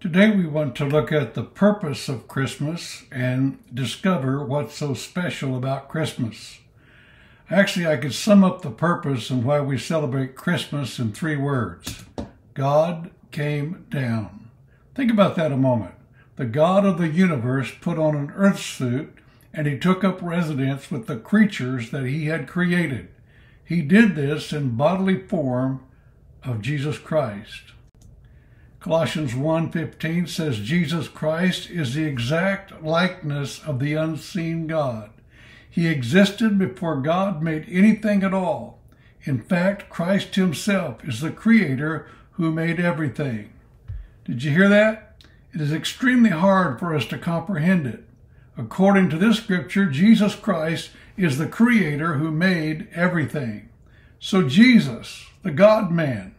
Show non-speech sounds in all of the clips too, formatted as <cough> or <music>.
Today we want to look at the purpose of Christmas and discover what's so special about Christmas. Actually, I could sum up the purpose and why we celebrate Christmas in three words God came down. Think about that a moment. The God of the universe put on an earth suit and he took up residence with the creatures that he had created. He did this in bodily form of Jesus Christ. Colossians 1:15 says Jesus Christ is the exact likeness of the unseen God. He existed before God made anything at all. In fact, Christ himself is the creator who made everything. Did you hear that? It is extremely hard for us to comprehend it. According to this scripture, Jesus Christ is the creator who made everything. So Jesus, the God man,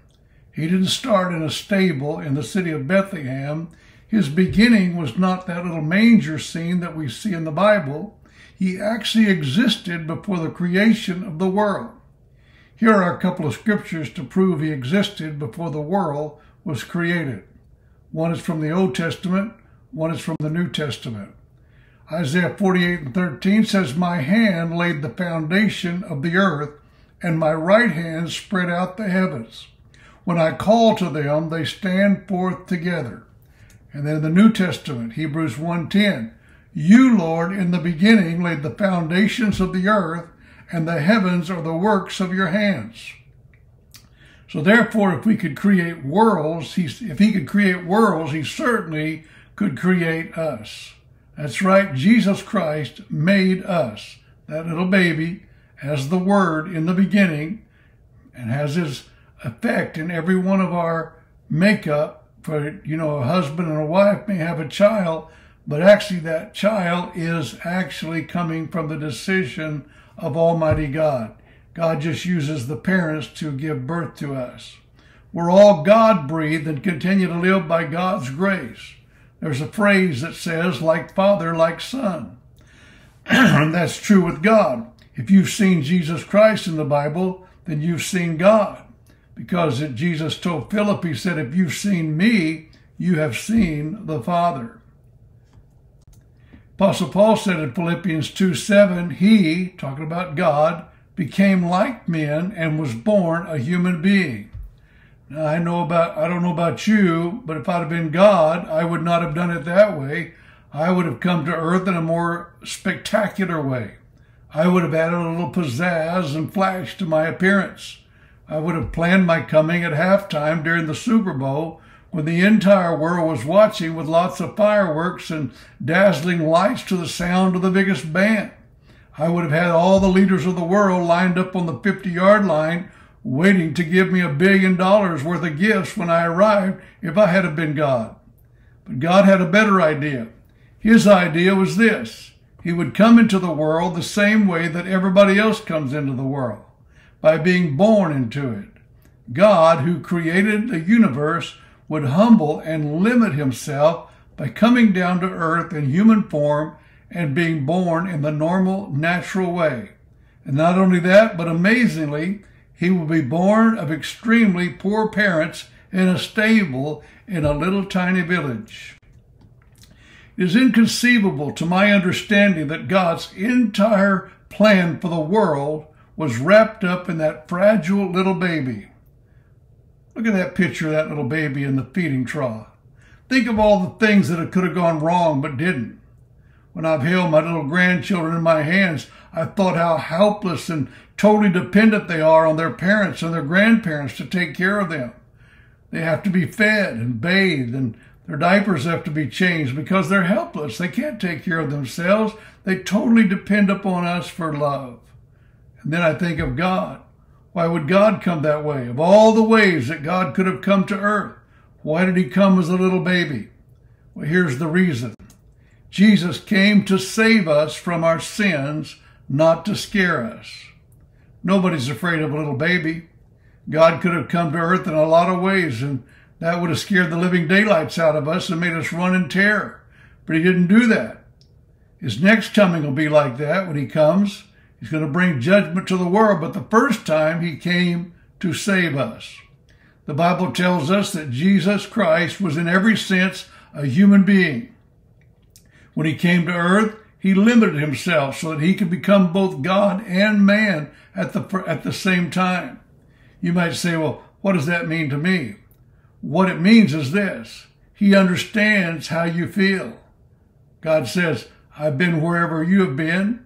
he didn't start in a stable in the city of Bethlehem. His beginning was not that little manger scene that we see in the Bible. He actually existed before the creation of the world. Here are a couple of scriptures to prove he existed before the world was created. One is from the Old Testament, one is from the New Testament. Isaiah 48 and 13 says, My hand laid the foundation of the earth, and my right hand spread out the heavens. When I call to them, they stand forth together. And then in the New Testament, Hebrews 1.10, You, Lord, in the beginning laid the foundations of the earth, and the heavens are the works of your hands. So therefore, if we could create worlds, if he could create worlds, he certainly could create us. That's right, Jesus Christ made us, that little baby, as the Word in the beginning, and has his effect in every one of our makeup for, you know, a husband and a wife may have a child, but actually that child is actually coming from the decision of Almighty God. God just uses the parents to give birth to us. We're all God breathed and continue to live by God's grace. There's a phrase that says, like father, like son. <clears throat> and that's true with God. If you've seen Jesus Christ in the Bible, then you've seen God because Jesus told Philip, he said, If you've seen me, you have seen the Father. Apostle Paul said in Philippians 2 7, He, talking about God, became like men and was born a human being. Now, I know about, I don't know about you, but if I'd have been God, I would not have done it that way. I would have come to earth in a more spectacular way. I would have added a little pizzazz and flash to my appearance. I would have planned my coming at halftime during the Super Bowl when the entire world was watching with lots of fireworks and dazzling lights to the sound of the biggest band. I would have had all the leaders of the world lined up on the 50 yard line waiting to give me a billion dollars worth of gifts when I arrived if I had been God. But God had a better idea. His idea was this. He would come into the world the same way that everybody else comes into the world by being born into it. God, who created the universe, would humble and limit himself by coming down to earth in human form and being born in the normal, natural way. And not only that, but amazingly, he will be born of extremely poor parents in a stable in a little tiny village. It is inconceivable to my understanding that God's entire plan for the world was wrapped up in that fragile little baby. Look at that picture of that little baby in the feeding trough. Think of all the things that could have gone wrong but didn't. When I've held my little grandchildren in my hands, I thought how helpless and totally dependent they are on their parents and their grandparents to take care of them. They have to be fed and bathed and their diapers have to be changed because they're helpless. They can't take care of themselves. They totally depend upon us for love. And then I think of God. Why would God come that way? Of all the ways that God could have come to earth, why did he come as a little baby? Well, here's the reason. Jesus came to save us from our sins, not to scare us. Nobody's afraid of a little baby. God could have come to earth in a lot of ways, and that would have scared the living daylights out of us and made us run in terror. But he didn't do that. His next coming will be like that when he comes. He's going to bring judgment to the world, but the first time he came to save us. The Bible tells us that Jesus Christ was in every sense a human being. When he came to earth, he limited himself so that he could become both God and man at the, at the same time. You might say, well, what does that mean to me? What it means is this. He understands how you feel. God says, I've been wherever you have been.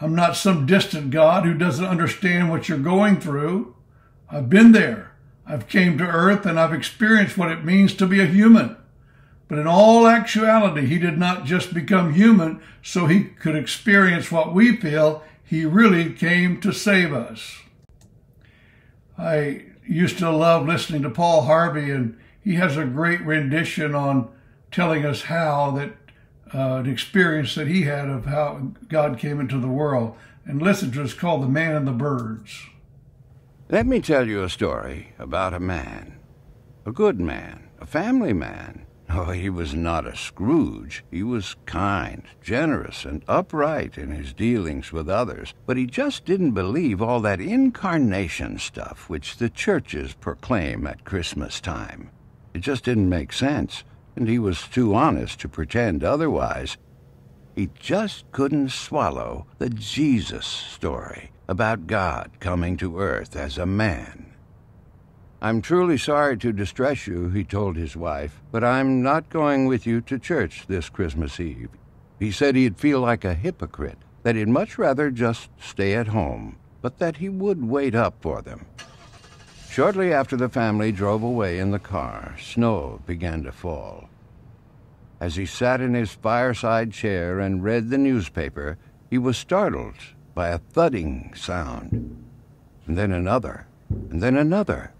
I'm not some distant God who doesn't understand what you're going through. I've been there. I've came to earth and I've experienced what it means to be a human. But in all actuality, he did not just become human so he could experience what we feel. He really came to save us. I used to love listening to Paul Harvey, and he has a great rendition on telling us how that uh, an experience that he had of how God came into the world. And listen to it, it's called The Man and the Birds. Let me tell you a story about a man, a good man, a family man <laughs> Oh, he was not a Scrooge. He was kind, generous, and upright in his dealings with others, but he just didn't believe all that incarnation stuff which the churches proclaim at Christmas time. It just didn't make sense, and he was too honest to pretend otherwise. He just couldn't swallow the Jesus story about God coming to earth as a man I'm truly sorry to distress you, he told his wife, but I'm not going with you to church this Christmas Eve. He said he'd feel like a hypocrite, that he'd much rather just stay at home, but that he would wait up for them. Shortly after the family drove away in the car, snow began to fall. As he sat in his fireside chair and read the newspaper, he was startled by a thudding sound, and then another, and then another.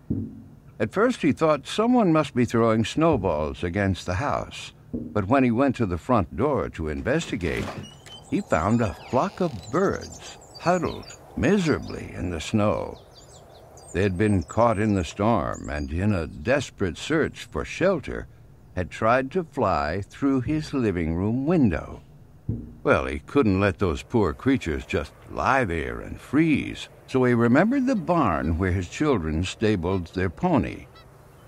At first he thought someone must be throwing snowballs against the house, but when he went to the front door to investigate, he found a flock of birds huddled miserably in the snow. They had been caught in the storm and, in a desperate search for shelter, had tried to fly through his living room window. Well, he couldn't let those poor creatures just lie there and freeze, so he remembered the barn where his children stabled their pony.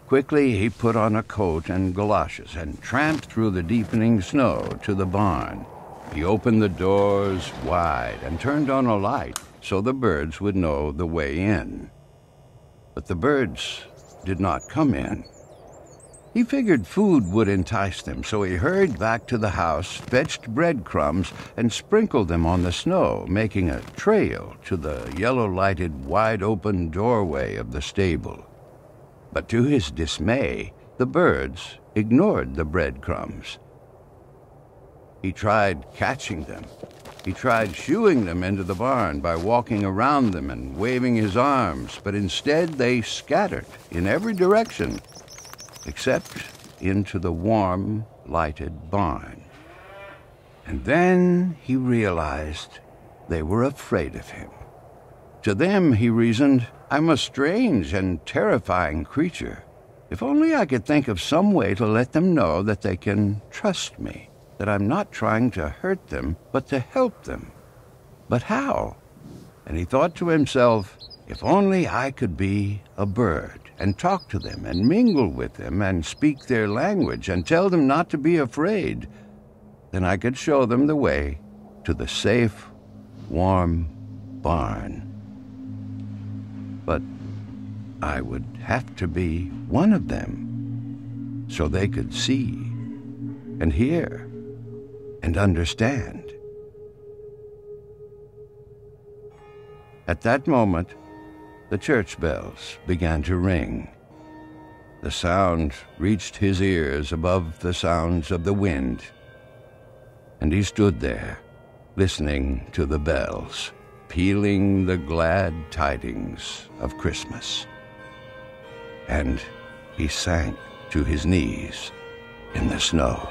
Quickly he put on a coat and galoshes and tramped through the deepening snow to the barn. He opened the doors wide and turned on a light so the birds would know the way in. But the birds did not come in. He figured food would entice them, so he hurried back to the house, fetched breadcrumbs, and sprinkled them on the snow, making a trail to the yellow-lighted, wide-open doorway of the stable. But to his dismay, the birds ignored the breadcrumbs. He tried catching them. He tried shooing them into the barn by walking around them and waving his arms, but instead they scattered in every direction except into the warm, lighted barn. And then he realized they were afraid of him. To them, he reasoned, I'm a strange and terrifying creature. If only I could think of some way to let them know that they can trust me, that I'm not trying to hurt them, but to help them. But how? And he thought to himself, if only I could be a bird and talk to them and mingle with them and speak their language and tell them not to be afraid, then I could show them the way to the safe, warm barn. But I would have to be one of them so they could see and hear and understand. At that moment, the church bells began to ring. The sound reached his ears above the sounds of the wind, and he stood there, listening to the bells, pealing the glad tidings of Christmas. And he sank to his knees in the snow.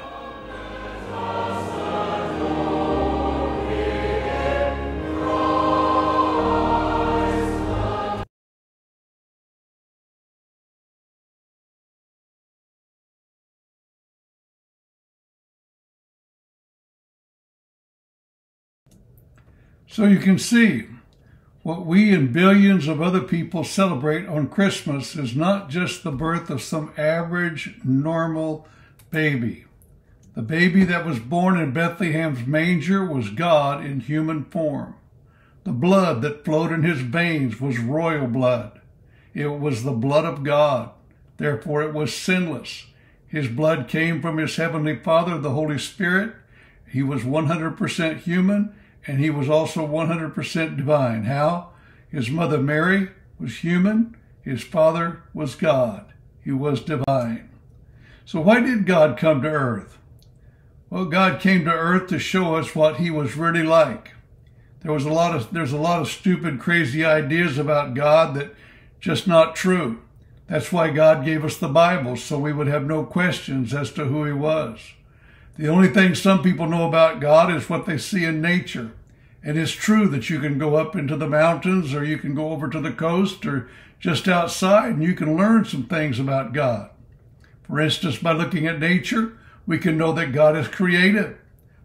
So you can see What we and billions of other people celebrate on Christmas is not just the birth of some average, normal baby. The baby that was born in Bethlehem's manger was God in human form. The blood that flowed in his veins was royal blood. It was the blood of God. Therefore, it was sinless. His blood came from his heavenly Father, the Holy Spirit. He was 100% human and he was also 100% divine. How? His mother Mary was human. His father was God. He was divine. So why did God come to earth? Well, God came to earth to show us what he was really like. There was a lot of there's a lot of stupid, crazy ideas about God that just not true. That's why God gave us the Bible, so we would have no questions as to who he was. The only thing some people know about God is what they see in nature. And it's true that you can go up into the mountains or you can go over to the coast or just outside and you can learn some things about God. For instance, by looking at nature, we can know that God is creative.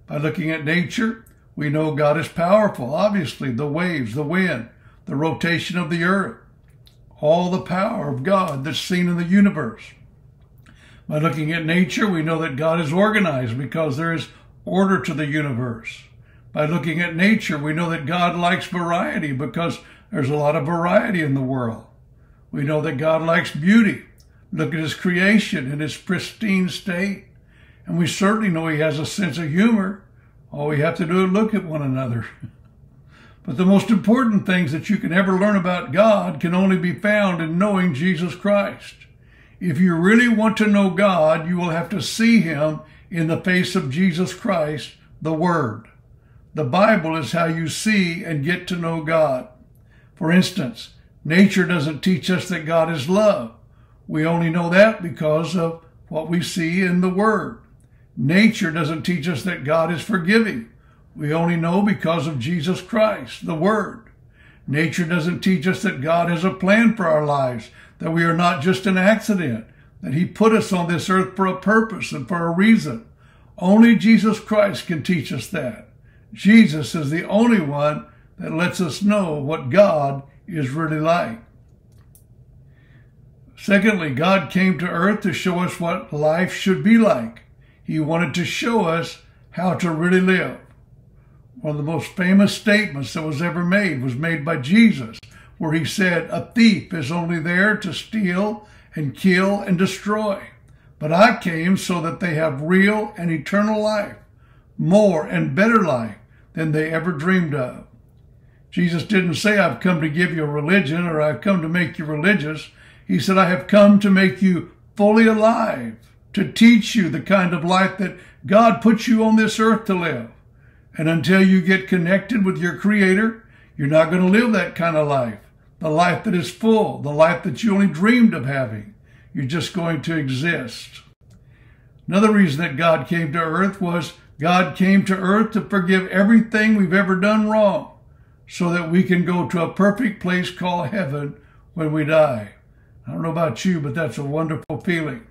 By looking at nature, we know God is powerful. Obviously, the waves, the wind, the rotation of the earth, all the power of God that's seen in the universe. By looking at nature, we know that God is organized because there is order to the universe. By looking at nature, we know that God likes variety because there's a lot of variety in the world. We know that God likes beauty. Look at his creation in its pristine state. And we certainly know he has a sense of humor. All we have to do is look at one another. <laughs> But the most important things that you can ever learn about God can only be found in knowing Jesus Christ. If you really want to know God, you will have to see him in the face of Jesus Christ, the Word. The Bible is how you see and get to know God. For instance, nature doesn't teach us that God is love. We only know that because of what we see in the Word. Nature doesn't teach us that God is forgiving. We only know because of Jesus Christ, the Word. Nature doesn't teach us that God has a plan for our lives, that we are not just an accident, that He put us on this earth for a purpose and for a reason. Only Jesus Christ can teach us that. Jesus is the only one that lets us know what God is really like. Secondly, God came to earth to show us what life should be like. He wanted to show us how to really live. One of the most famous statements that was ever made was made by Jesus, where he said, A thief is only there to steal and kill and destroy. But I came so that they have real and eternal life, more and better life than they ever dreamed of. Jesus didn't say, I've come to give you a religion or I've come to make you religious. He said, I have come to make you fully alive, to teach you the kind of life that God put you on this earth to live. And until you get connected with your Creator, you're not going to live that kind of life. The life that is full, the life that you only dreamed of having. You're just going to exist. Another reason that God came to earth was God came to earth to forgive everything we've ever done wrong so that we can go to a perfect place called heaven when we die. I don't know about you, but that's a wonderful feeling.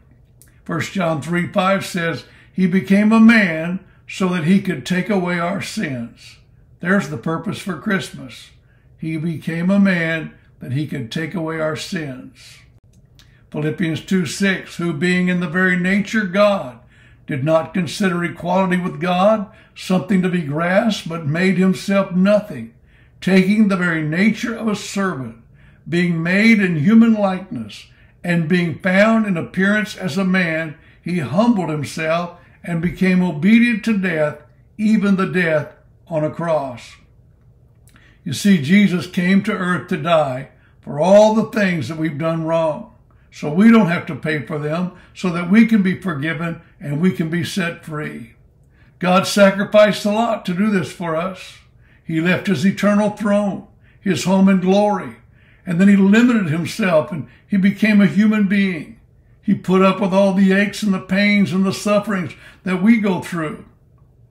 1 John 3 5 says, He became a man so that he could take away our sins. There's the purpose for Christmas. He became a man that he could take away our sins. Philippians 2 6, who being in the very nature God, did not consider equality with God something to be grasped, but made himself nothing, taking the very nature of a servant, being made in human likeness, and being found in appearance as a man, he humbled himself and became obedient to death, even the death on a cross. You see, Jesus came to earth to die for all the things that we've done wrong so we don't have to pay for them, so that we can be forgiven and we can be set free. God sacrificed a lot to do this for us. He left his eternal throne, his home in glory, and then he limited himself and he became a human being. He put up with all the aches and the pains and the sufferings that we go through.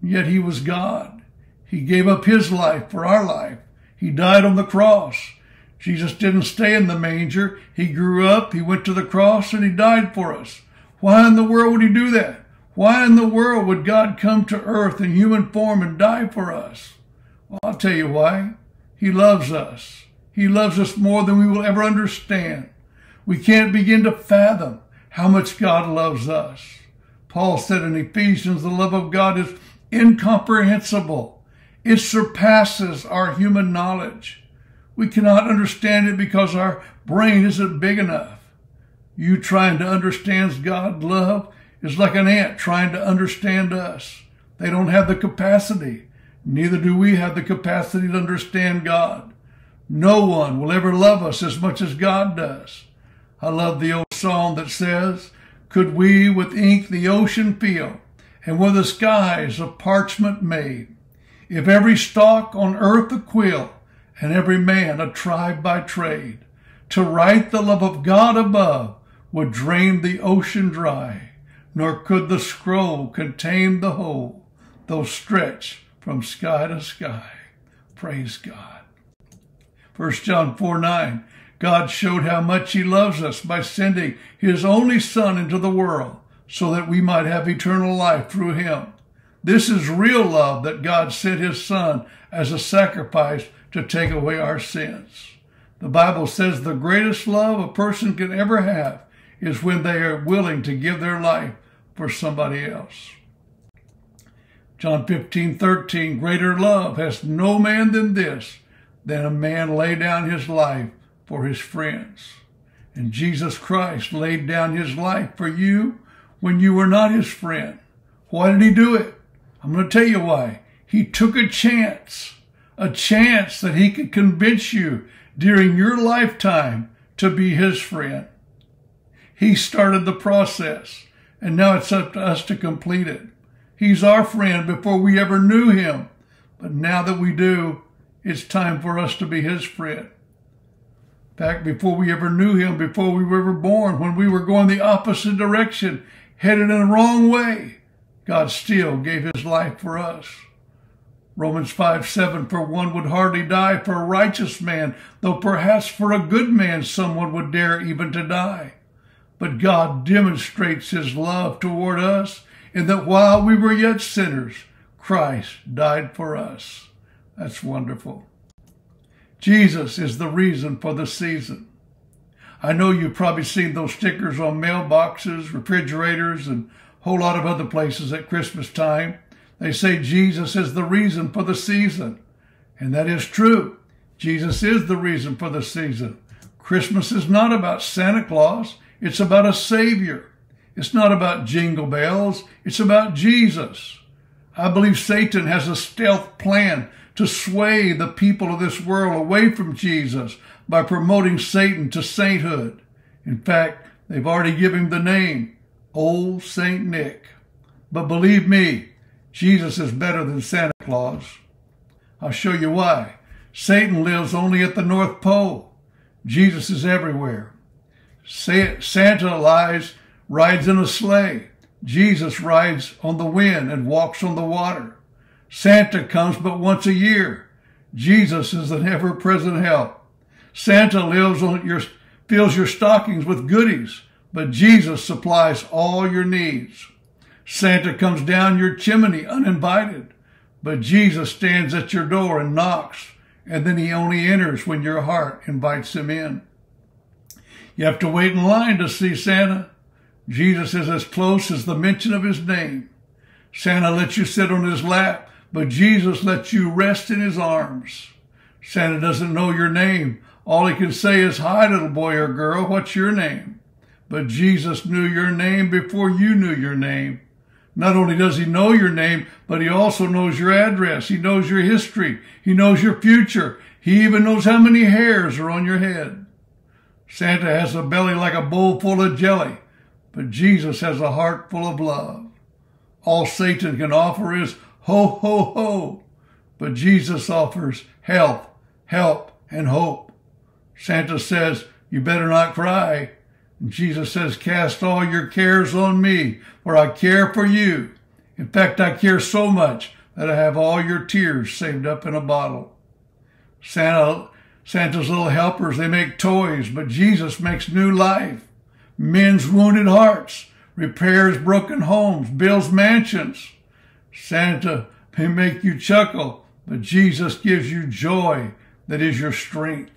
Yet he was God. He gave up his life for our life. He died on the cross. Jesus didn't stay in the manger. He grew up, he went to the cross, and he died for us. Why in the world would he do that? Why in the world would God come to earth in human form and die for us? Well, I'll tell you why. He loves us. He loves us more than we will ever understand. We can't begin to fathom how much God loves us. Paul said in Ephesians, the love of God is incomprehensible. It surpasses our human knowledge. We cannot understand it because our brain isn't big enough. You trying to understand God's love is like an ant trying to understand us. They don't have the capacity. Neither do we have the capacity to understand God. No one will ever love us as much as God does. I love the old song that says, Could we with ink the ocean fill, and were the skies of parchment made, if every stalk on earth a quill, and every man a tribe by trade, to write the love of God above would drain the ocean dry, nor could the scroll contain the whole, though stretched from sky to sky. Praise God. 1 John 4 9. God showed how much He loves us by sending His only Son into the world so that we might have eternal life through Him. This is real love that God sent His Son as a sacrifice to take away our sins. The Bible says the greatest love a person can ever have is when they are willing to give their life for somebody else. John 15, 13, greater love has no man than this, than a man lay down his life for his friends. And Jesus Christ laid down his life for you when you were not his friend. Why did he do it? I'm going to tell you why. He took a chance, a chance that he could convince you during your lifetime to be his friend. He started the process, and now it's up to us to complete it. He's our friend before we ever knew him. But now that we do, it's time for us to be his friend. Back before we ever knew him, before we were ever born, when we were going the opposite direction, headed in the wrong way, God still gave his life for us. Romans 5 7 For one would hardly die for a righteous man, though perhaps for a good man someone would dare even to die. But God demonstrates his love toward us in that while we were yet sinners, Christ died for us. That's wonderful. Jesus is the reason for the season. I know you've probably seen those stickers on mailboxes, refrigerators, and a whole lot of other places at Christmas time. They say Jesus is the reason for the season. And that is true. Jesus is the reason for the season. Christmas is not about Santa Claus. It's about a Savior. It's not about jingle bells. It's about Jesus. I believe Satan has a stealth plan to sway the people of this world away from Jesus by promoting Satan to sainthood. In fact, they've already given him the name, Old Saint Nick. But believe me, Jesus is better than Santa Claus. I'll show you why. Satan lives only at the North Pole. Jesus is everywhere. Santa lies rides in a sleigh. Jesus rides on the wind and walks on the water. Santa comes but once a year. Jesus is an ever-present help. Santa lives on your, fills your stockings with goodies, but Jesus supplies all your needs. Santa comes down your chimney uninvited, but Jesus stands at your door and knocks, and then he only enters when your heart invites him in. You have to wait in line to see Santa. Jesus is as close as the mention of his name. Santa lets you sit on his lap, but Jesus lets you rest in his arms. Santa doesn't know your name. All he can say is, Hi, little boy or girl, what's your name? But Jesus knew your name before you knew your name. Not only does he know your name, but he also knows your address. He knows your history. He knows your future. He even knows how many hairs are on your head. Santa has a belly like a bowl full of jelly. But Jesus has a heart full of love. All Satan can offer is ho, ho, ho. But Jesus offers health, help, and hope. Santa says, you better not cry. And Jesus says, cast all your cares on me, for I care for you. In fact, I care so much that I have all your tears saved up in a bottle. Santa, Santa's little helpers, they make toys, but Jesus makes new life mends wounded hearts, repairs broken homes, builds mansions. Santa may make you chuckle, but Jesus gives you joy that is your strength.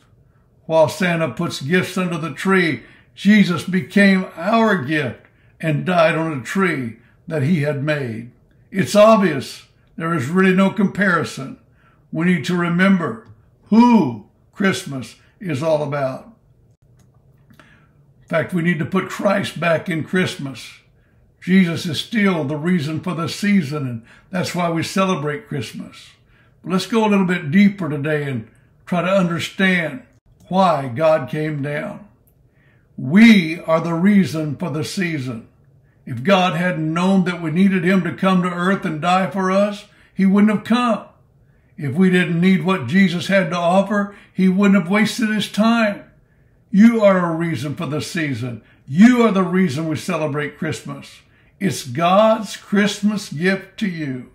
While Santa puts gifts under the tree, Jesus became our gift and died on a tree that he had made. It's obvious there is really no comparison. We need to remember who Christmas is all about. In fact, we need to put Christ back in Christmas. Jesus is still the reason for the season, and that's why we celebrate Christmas. But let's go a little bit deeper today and try to understand why God came down. We are the reason for the season. If God hadn't known that we needed him to come to earth and die for us, he wouldn't have come. If we didn't need what Jesus had to offer, he wouldn't have wasted his time. You are a reason for the season. You are the reason we celebrate Christmas. It's God's Christmas gift to you.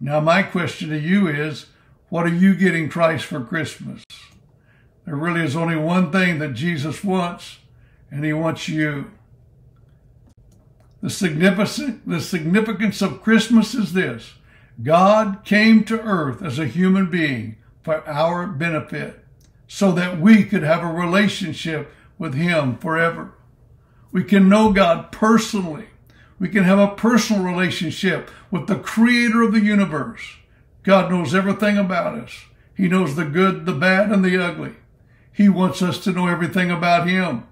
Now, my question to you is, what are you getting Christ for Christmas? There really is only one thing that Jesus wants, and he wants you. The significance, the significance of Christmas is this. God came to earth as a human being for our benefit so that we could have a relationship with him forever. We can know God personally. We can have a personal relationship with the creator of the universe. God knows everything about us. He knows the good, the bad, and the ugly. He wants us to know everything about him.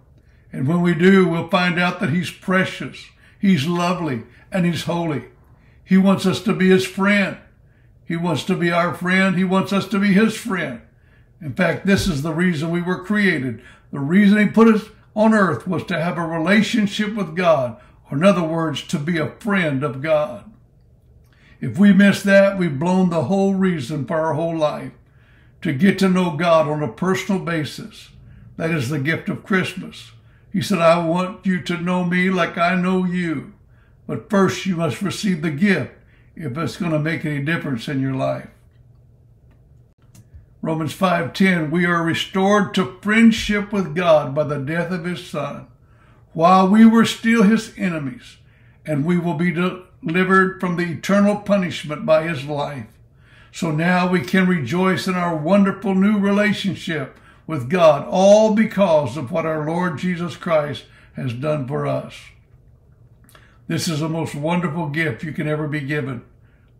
And when we do, we'll find out that he's precious. He's lovely and he's holy. He wants us to be his friend. He wants to be our friend. He wants us to be his friend. In fact, this is the reason we were created. The reason he put us on earth was to have a relationship with God, or in other words, to be a friend of God. If we miss that, we've blown the whole reason for our whole life. To get to know God on a personal basis. That is the gift of Christmas. He said, I want you to know me like I know you. But first you must receive the gift if it's going to make any difference in your life. Romans 5:10 We are restored to friendship with God by the death of his son while we were still his enemies and we will be delivered from the eternal punishment by his life. So now we can rejoice in our wonderful new relationship with God, all because of what our Lord Jesus Christ has done for us. This is the most wonderful gift you can ever be given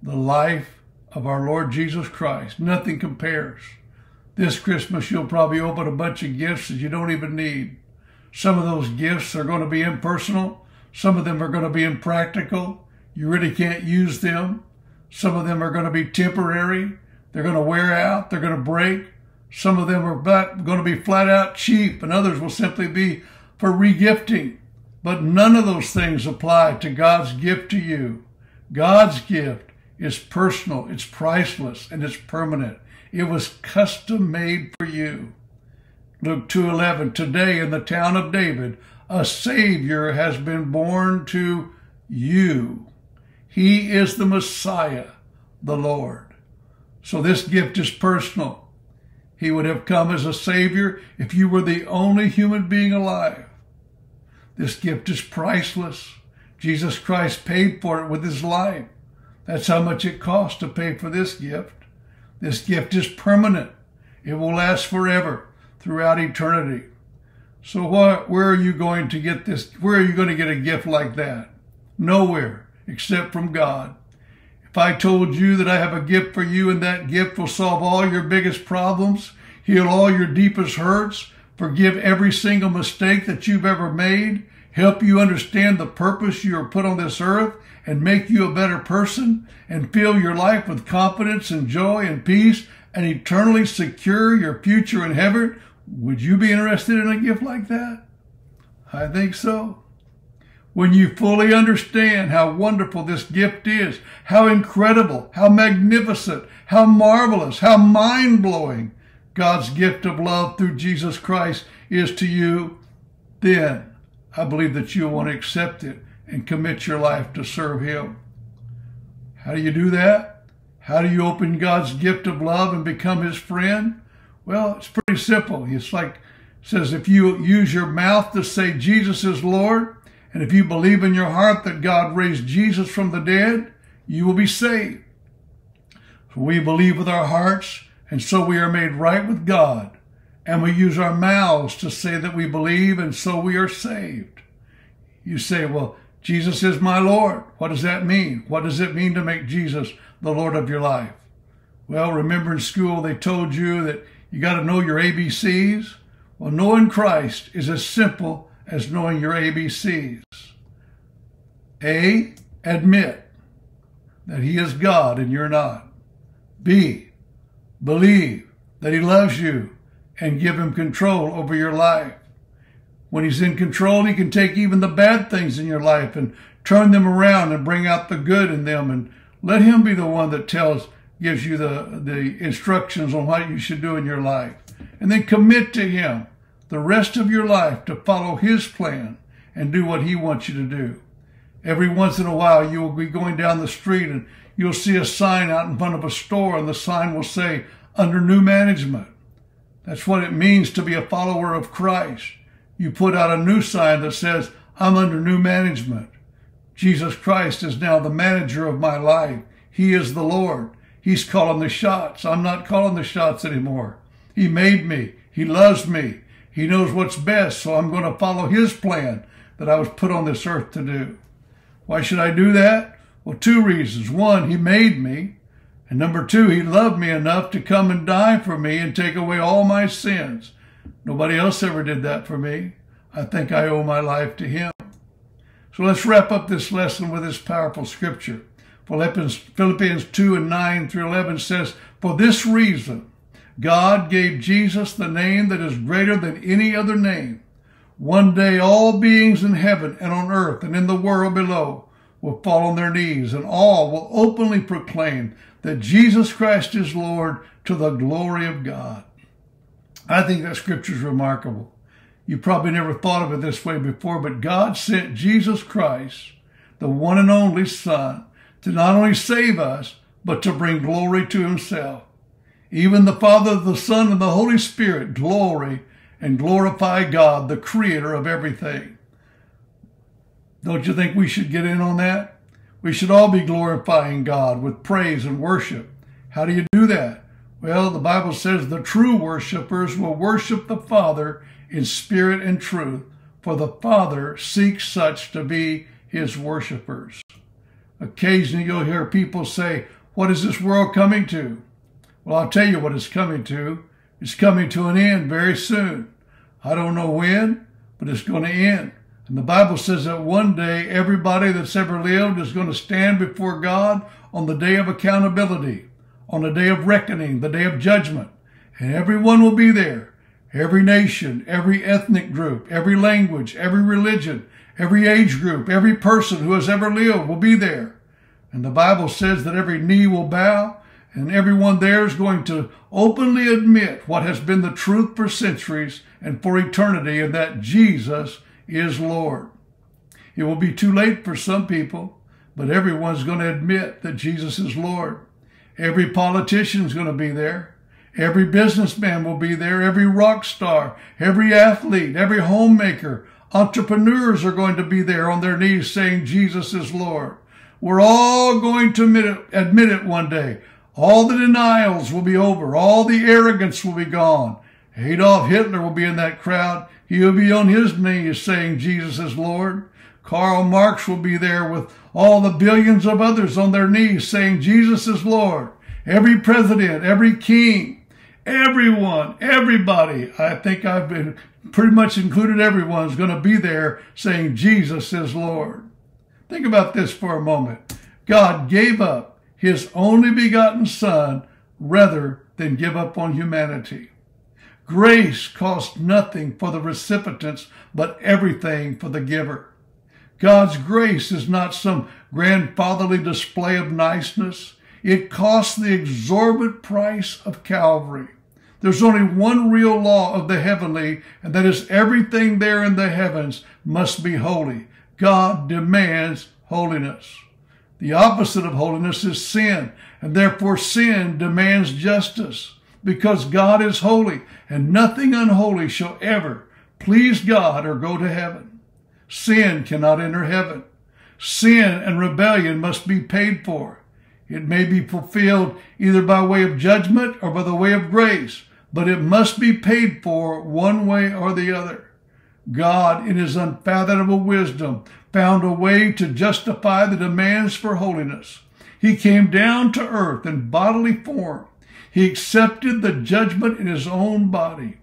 the life of our Lord Jesus Christ. Nothing compares. This Christmas, you'll probably open a bunch of gifts that you don't even need. Some of those gifts are going to be impersonal, some of them are going to be impractical. You really can't use them. Some of them are going to be temporary. They're going to wear out. They're going to break. Some of them are going to be flat out cheap, and others will simply be for regifting. But none of those things apply to God's gift to you. God's gift is personal, it's priceless, and it's permanent. It was custom made for you. Luke 2:11 Today in the town of David a savior has been born to you. He is the Messiah, the Lord. So this gift is personal. He would have come as a Savior if you were the only human being alive. This gift is priceless. Jesus Christ paid for it with his life. That's how much it costs to pay for this gift. This gift is permanent. It will last forever, throughout eternity. So what, where are you going to get this? Where are you going to get a gift like that? Nowhere except from God. If I told you that I have a gift for you and that gift will solve all your biggest problems, heal all your deepest hurts, forgive every single mistake that you've ever made, help you understand the purpose you are put on this earth, and make you a better person, and fill your life with confidence and joy and peace, and eternally secure your future in heaven, would you be interested in a gift like that? I think so. When you fully understand how wonderful this gift is, how incredible, how magnificent, how marvelous, how mind blowing God's gift of love through Jesus Christ is to you, then I believe that you'll want to accept it and commit your life to serve Him. How do you do that? How do you open God's gift of love and become His friend? Well, it's pretty simple. It's like, it says, if you use your mouth to say Jesus is Lord, and if you believe in your heart that God raised Jesus from the dead, you will be saved. So we believe with our hearts And so we are made right with God. And we use our mouths to say that we believe, and so we are saved. You say, well, Jesus is my Lord. What does that mean? What does it mean to make Jesus the Lord of your life? Well, remember in school they told you that you got to know your ABCs? Well, knowing Christ is as simple as knowing your ABCs. A, admit that He is God and you're not. B, believe that He loves you and give Him control over your life. When He's in control, He can take even the bad things in your life and turn them around and bring out the good in them and let Him be the one that tells, gives you the, the instructions on what you should do in your life. And then commit to Him the rest of your life to follow His plan and do what He wants you to do. Every once in a while, you will be going down the street and you'll see a sign out in front of a store, and the sign will say, under new management. That's what it means to be a follower of Christ. You put out a new sign that says, I'm under new management. Jesus Christ is now the manager of my life. He is the Lord. He's calling the shots. I'm not calling the shots anymore. He made me. He loves me. He knows what's best, so I'm going to follow His plan that I was put on this earth to do. Why should I do that? Well, two reasons. One, He made me. And number two, He loved me enough to come and die for me and take away all my sins. Nobody else ever did that for me. I think I owe my life to Him. So let's wrap up this lesson with this powerful scripture. Philippians 2 and 9 through 11 says, For this reason, God gave Jesus the name that is greater than any other name. One day all beings in heaven and on earth and in the world below will fall on their knees and all will openly proclaim that Jesus Christ is Lord to the glory of God. I think that scripture is remarkable. You probably never thought of it this way before, but God sent Jesus Christ, the one and only Son, to not only save us, but to bring glory to himself. Even the Father, the Son, and the Holy Spirit glory and glorify God, the creator of everything. Don't you think we should get in on that? We should all be glorifying God with praise and worship. How do you do that? Well, the Bible says the true worshipers will worship the Father in spirit and truth, for the Father seeks such to be his worshipers. Occasionally you'll hear people say, What is this world coming to? Well, I'll tell you what it's coming to. It's coming to an end very soon. I don't know when, but it's going to end. And the Bible says that one day everybody that's ever lived is going to stand before God on the day of accountability, on the day of reckoning, the day of judgment. And everyone will be there. Every nation, every ethnic group, every language, every religion, Every age group, every person who has ever lived will be there. And the Bible says that every knee will bow and everyone there is going to openly admit what has been the truth for centuries and for eternity and that Jesus is Lord. It will be too late for some people, but everyone's going to admit that Jesus is Lord. Every politician is going to be there. Every businessman will be there. Every rock star, every athlete, every homemaker, Entrepreneurs are going to be there on their knees saying Jesus is Lord. We're all going to admit it, admit it one day. All the denials will be over. All the arrogance will be gone. Adolf Hitler will be in that crowd. He'll be on his knees saying Jesus is Lord. Karl Marx will be there with all the billions of others on their knees saying Jesus is Lord. Every president, every king, everyone, everybody. I think I've been pretty much included everyone, is going to be there saying Jesus is Lord. Think about this for a moment. God gave up his only begotten Son rather than give up on humanity. Grace cost nothing for the recipients, but everything for the giver. God's grace is not some grandfatherly display of niceness. It costs the exorbitant price of Calvary. There's only one real law of the heavenly, and that is everything there in the heavens must be holy. God demands holiness. The opposite of holiness is sin, and therefore sin demands justice. Because God is holy, and nothing unholy shall ever please God or go to heaven. Sin cannot enter heaven. Sin and rebellion must be paid for. It may be fulfilled either by way of judgment or by the way of grace, but it must be paid for one way or the other. God, in his unfathomable wisdom, found a way to justify the demands for holiness. He came down to earth in bodily form. He accepted the judgment in his own body.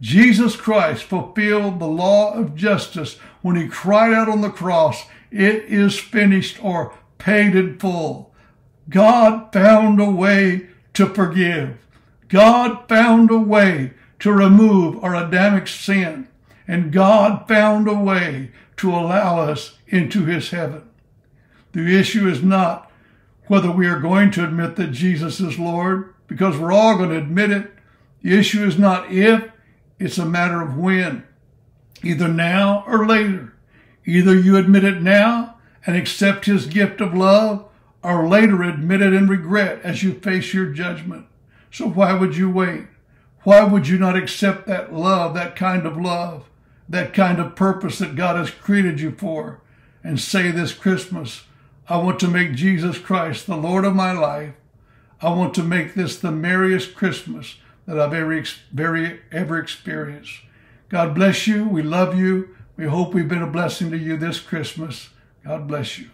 Jesus Christ fulfilled the law of justice when he cried out on the cross, It is finished or paid in full. God found a way to forgive. God found a way to remove our Adamic sin. And God found a way to allow us into his heaven. The issue is not whether we are going to admit that Jesus is Lord, because we're all going to admit it. The issue is not if, it's a matter of when. Either now or later. Either you admit it now and accept his gift of love, or later admit it in regret as you face your judgment. So why would you wait? Why would you not accept that love, that kind of love, that kind of purpose that God has created you for, and say this Christmas, I want to make Jesus Christ the Lord of my life. I want to make this the merriest Christmas that I've ever, very, ever experienced. God bless you. We love you. We hope we've been a blessing to you this Christmas. God bless you.